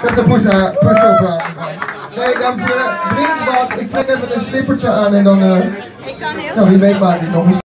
heb de push-up push aan. Eh. Nee, dames en heren, drink wat. Ik trek even een slippertje aan en dan... Uh, nou, wie weet maak ik nog eens.